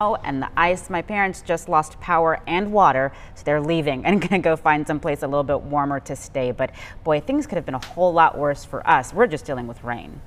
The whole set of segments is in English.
and the ice. My parents just lost power and water, so they're leaving and going to go find someplace a little bit warmer to stay. But boy, things could have been a whole lot worse for us. We're just dealing with rain.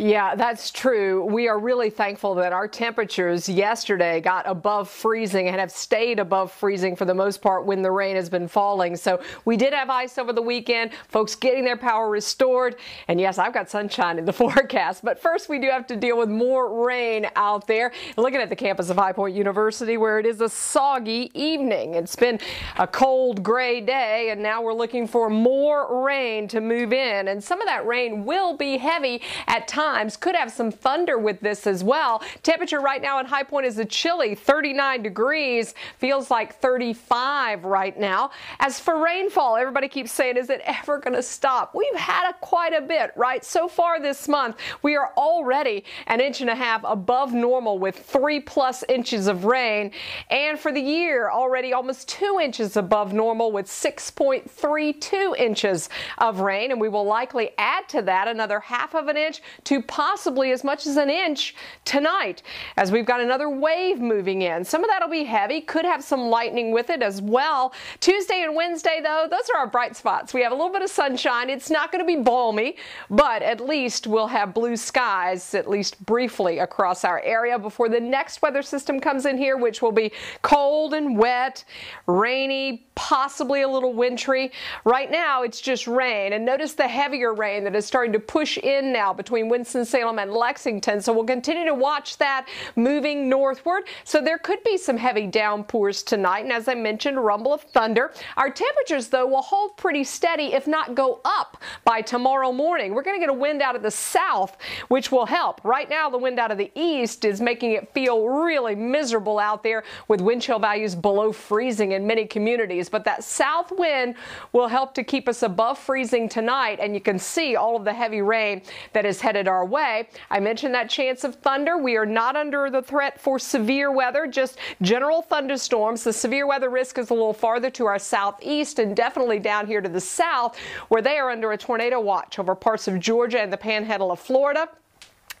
Yeah, that's true. We are really thankful that our temperatures yesterday got above freezing and have stayed above freezing for the most part when the rain has been falling. So we did have ice over the weekend, folks getting their power restored. And yes, I've got sunshine in the forecast. But first, we do have to deal with more rain out there. Looking at the campus of High Point University, where it is a soggy evening. It's been a cold, gray day, and now we're looking for more rain to move in. And some of that rain will be heavy at times. Could have some thunder with this as well. Temperature right now at High Point is a chilly 39 degrees. Feels like 35 right now. As for rainfall, everybody keeps saying, is it ever going to stop? We've had a, quite a bit, right? So far this month, we are already an inch and a half above normal with three plus inches of rain. And for the year, already almost two inches above normal with 6.32 inches of rain. And we will likely add to that another half of an inch to possibly as much as an inch tonight as we've got another wave moving in. Some of that will be heavy, could have some lightning with it as well. Tuesday and Wednesday, though, those are our bright spots. We have a little bit of sunshine. It's not going to be balmy, but at least we'll have blue skies, at least briefly, across our area before the next weather system comes in here, which will be cold and wet, rainy, possibly a little wintry. Right now, it's just rain. And notice the heavier rain that is starting to push in now between Winston-Salem and Lexington. So we'll continue to watch that moving northward. So there could be some heavy downpours tonight. And as I mentioned, rumble of thunder. Our temperatures, though, will hold pretty steady, if not go up by tomorrow morning. We're going to get a wind out of the south, which will help. Right now, the wind out of the east is making it feel really miserable out there with wind chill values below freezing in many communities but that south wind will help to keep us above freezing tonight. And you can see all of the heavy rain that is headed our way. I mentioned that chance of thunder. We are not under the threat for severe weather, just general thunderstorms. The severe weather risk is a little farther to our southeast and definitely down here to the south, where they are under a tornado watch over parts of Georgia and the panhandle of Florida.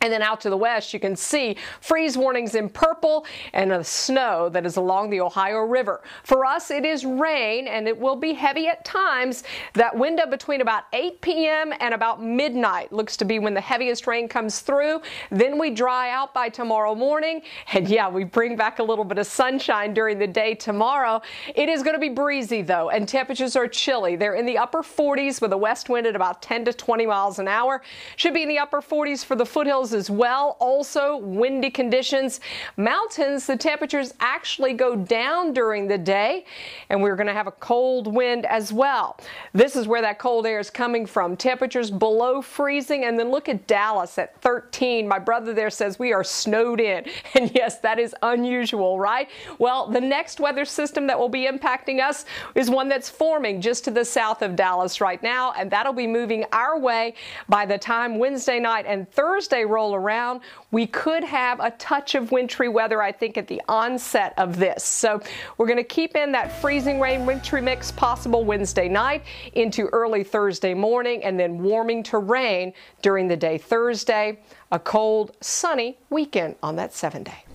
And then out to the west, you can see freeze warnings in purple and a snow that is along the Ohio River. For us, it is rain and it will be heavy at times. That window between about 8 p.m. and about midnight looks to be when the heaviest rain comes through. Then we dry out by tomorrow morning. And yeah, we bring back a little bit of sunshine during the day tomorrow. It is going to be breezy though, and temperatures are chilly. They're in the upper 40s with a west wind at about 10 to 20 miles an hour. Should be in the upper 40s for the foothills as well. Also, windy conditions. Mountains, the temperatures actually go down during the day, and we're going to have a cold wind as well. This is where that cold air is coming from. Temperatures below freezing, and then look at Dallas at 13. My brother there says we are snowed in. And yes, that is unusual, right? Well, the next weather system that will be impacting us is one that's forming just to the south of Dallas right now, and that'll be moving our way by the time Wednesday night and Thursday roll around, we could have a touch of wintry weather, I think, at the onset of this. So we're going to keep in that freezing rain wintry mix possible Wednesday night into early Thursday morning and then warming to rain during the day Thursday. A cold, sunny weekend on that seven day.